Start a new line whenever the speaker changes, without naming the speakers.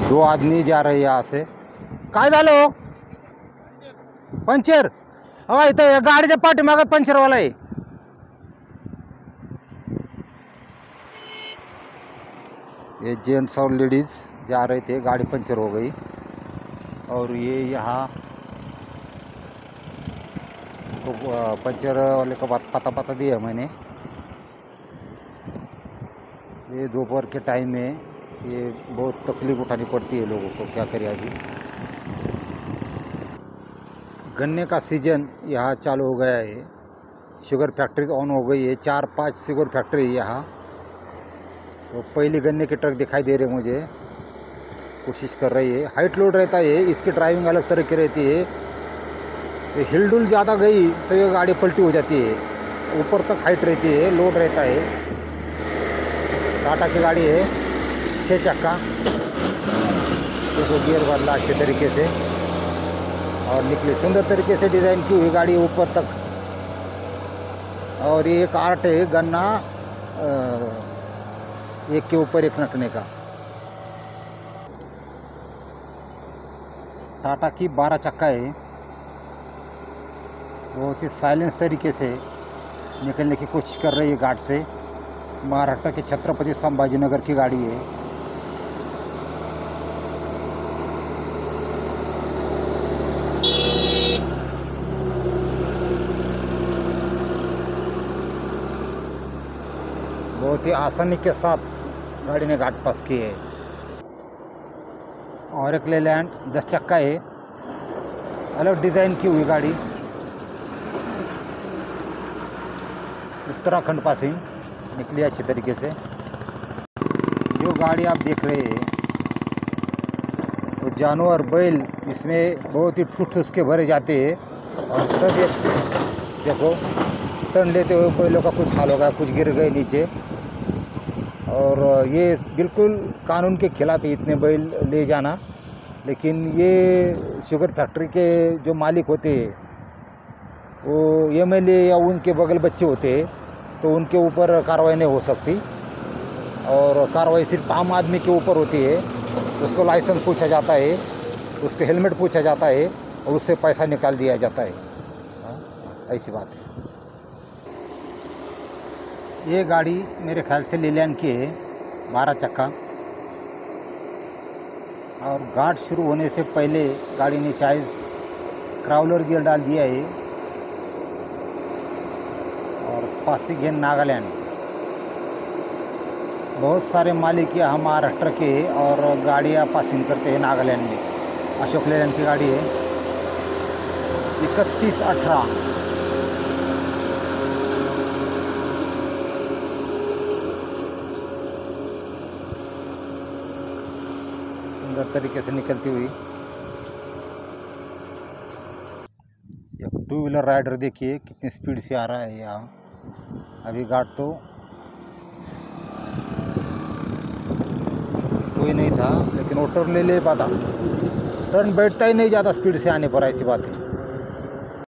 ये दो आदमी जा रहे हैं यहाँ से। काय झालं हो? पंचर? हो इथं गाडीच्या पाठीमागं पंचरवाला आहे. ये जेंट्स और लेडीज़ जा रहे थे, गाड़ी पंचर हो गई। और ये यहाँ तो पंचर वाले का बात पता पता दिया मैंने। ये दोपहर के टाइम में ये बहुत तकलीफ़ उठानी पड़ती है लोगों को, क्या करें अभी गन्ने का सीज़न यहाँ चालू हो गया है। शुगर फैक्ट्री ऑन हो गई है। चार पाँच शुगर फैक्ट्री है यहाँ। तो पहली गन्ने के ट्रक दिखाई दे रहे मुझे। कोशिश कर रही है। हाइट लोड रहता है। इसकी ड्राइविंग अलग तरह की रहती है। ये हिलडुल ज़्यादा गई तो ये गाड़ी पलटी हो जाती है। ऊपर तक हाइट रहती है। लोड रहता है। टाटा की गाड़ी है। छः चक्का। देखो गियर बदला अच्छे तरीके से। और निकली। सुंदर तरीके से डिज़ाइन की हुई गाड़ी ऊपर तक। और ये एक आर्ट है, गन्ना एक के ऊपर एक रखने का। टाटा की बारह चक्का है। बहुत ही साइलेंस तरीके से निकलने की कोशिश कर रही है घाट से। महाराष्ट्र के छत्रपति संभाजीनगर की गाड़ी है। बहुत ही आसानी के साथ गाड़ी ने घाट पास की है और एक लेलैंड दस चक्का है। अलग डिज़ाइन की हुई गाड़ी। उत्तराखंड पासिंग निकली अच्छी तरीके से। जो गाड़ी आप देख रहे हैं, वो जानवर, बैल, इसमें बहुत ही ठूस ठूस के भरे जाते हैं। और सब एक देखो, टर्न लेते हुए बैलों का कुछ हाल हो गया कुछ गिर गए नीचे। और ये बिल्कुल कानून के खिलाफ है इतने बैल ले जाना। लेकिन ये शुगर फैक्ट्री के जो मालिक होते हैं वो एमएलए या उनके बगल बच्चे होते हैं तो उनके ऊपर कार्रवाई नहीं हो सकती। और कार्रवाई सिर्फ़ आम आदमी के ऊपर होती है। उसको लाइसेंस पूछा जाता है उसको हेलमेट पूछा जाता है और उससे पैसा निकाल दिया जाता है। हाँ, ऐसी बात है। ये गाड़ी मेरे ख्याल से लीलैंड की है, बारह चक्का। और घाट शुरू होने से पहले गाड़ी ने शायद क्राउलर गियर डाल दिया है। और पासीघेन नागालैंड। बहुत सारे मालिक यहाँ महाराष्ट्र के और गाड़ियाँ पासिंग करते हैं नागालैंड में। अशोक लेलैंड की गाड़ी है। इकतीस अठारह। सुंदर तरीके से निकलती हुई। टू व्हीलर राइडर देखिए, कितनी स्पीड से आ रहा है यहाँ। अभी घाट तो कोई नहीं था, लेकिन वो टर्न ले ले पाता। टर्न बैठता ही नहीं, ज़्यादा स्पीड से आने पर, ऐसी बात है।